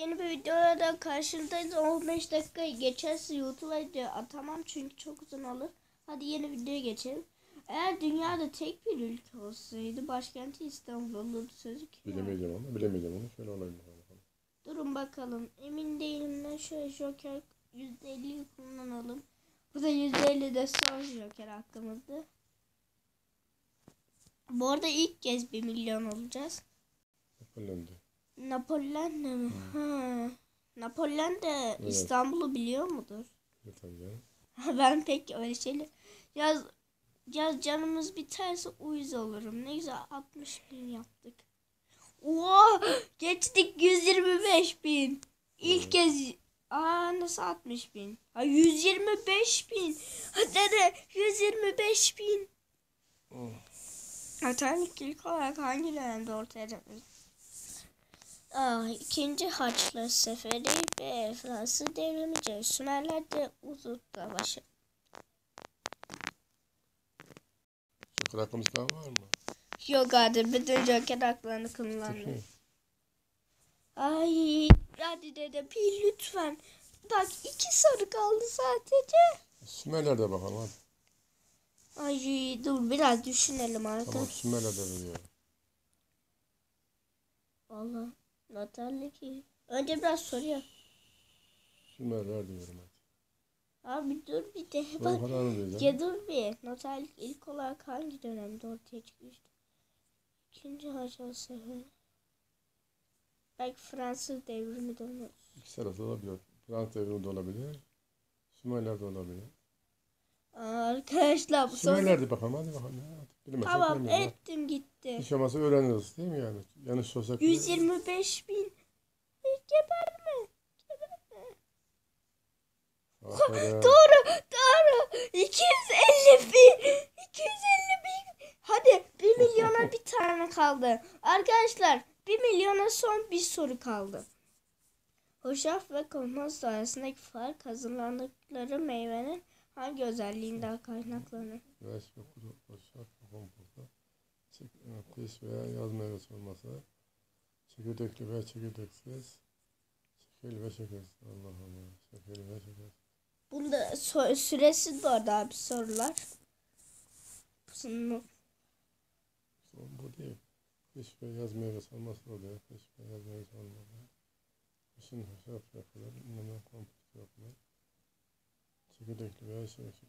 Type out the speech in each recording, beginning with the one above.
Yeni bir videoya da karşınızdayız. 15 dakika geçerse YouTube'a video atamam çünkü çok uzun olur. Hadi yeni videoya geçelim. Eğer dünyada tek bir ülke olsaydı başkenti İstanbul olurdu sözü? Bilemeyeceğim ama bilemeyeceğim onu. Şöyle olayım. Durun bakalım. Emin değilim ben şöyle Joker %50'yi kullanalım. Bu da %50 de son Joker hakkımızda. Bu arada ilk kez 1 milyon olacağız. Hollanda. Napolyon ne mi? Ha. Napolyon da Evet. İstanbul'u biliyor mudur? Tabii canım. ben pek öyle şeyler... Yaz, yaz canımız biterse uyuz olurum. Ne güzel 60 bin yaptık. Oha! Geçtik 125 bin. İlk kez... Aa nasıl 60 bin? Ha 125 bin. Hadi hadi 125 bin. Atatürk ilk olarak hangi dönemde ortaya çıkmış? Aa, ikinci Haçlı Seferi ve Fransız devrimi C. Sümerler de Uzun Savaşı. Joker hakkımız daha var mı? Yok hadi bütün Joker haklarını kullandı. Peki. Ay hadi dede bir lütfen. Bak iki soru kaldı sadece. Sümerler'de bakalım hadi. Ay dur biraz düşünelim arka. Tamam Sümerler'de veriyor. Allah. Natalya ki. Önce biraz soruyor. Sümerler diyorum hadi. Abi dur bir de. Bak. Ya dur bir. Natalya ilk olarak hangi dönemde ortaya çıkmıştı? İkinci Seferi. Belki Fransız devrimi de olmaz. İkisi arası olabilir. Fransız devrimi de olabilir. Sümerler de olabilir. Arkadaşlar bu soru. Sümerler'de bakalım hadi bakalım. Bilmezsek Tamam bilmiyorum. ettim gitti. Hiç olmazsa öğreniriz değil mi yani? Yanlış sorsak. 125 bin. Geberme. Geberme. Aferin. Doğru. Doğru. 250 bin. 250 bin. Hadi 1 milyona bir tane kaldı. Arkadaşlar 1 milyona son bir soru kaldı. Hoşaf ve kompost arasındaki fark hazırlandıkları meyvenin hangi özelliğinden kaynaklanır? Güneş ve kuru boşak komposta. Kış veya yaz meyvesi olması. Çekirdekli veya çekirdeksiz. Şekerli ve şekersiz. Allah Allah. Şekerli ve şekersiz. Bunda so- süresi de orada abi sorular. Son bu değil. Kış ve yaz meyvesi olması oluyor. Kış ve yaz meyvesi olmalı. Kışın hoşaf yapılır. Meme kompost yapılır. Şekersiz.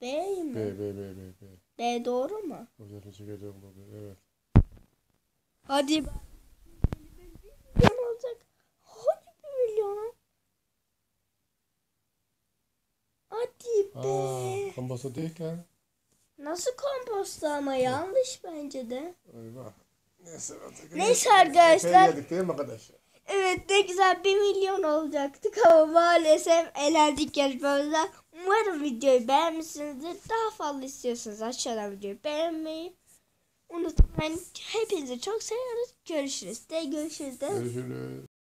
B. Mi? B, B, B, B, B. B doğru mu? Hoşafın çekirdeği olabilir. Evet. Hadi. milyon olacak. Hadi bir milyona. Hadi be. Aa, komposta değil lan. Nasıl kompost ama yanlış bence de. Eyvah. Neyse. Neyse arkadaşlar. Yedik değil mi arkadaşlar? Evet ne güzel 1 milyon olacaktık ama maalesef elendik yarışmamızda. Umarım videoyu beğenmişsinizdir. Daha fazla istiyorsanız aşağıdan videoyu beğenmeyi unutmayın. Hepinizi çok seviyoruz. Görüşürüz de görüşürüz de. Görüşürüz.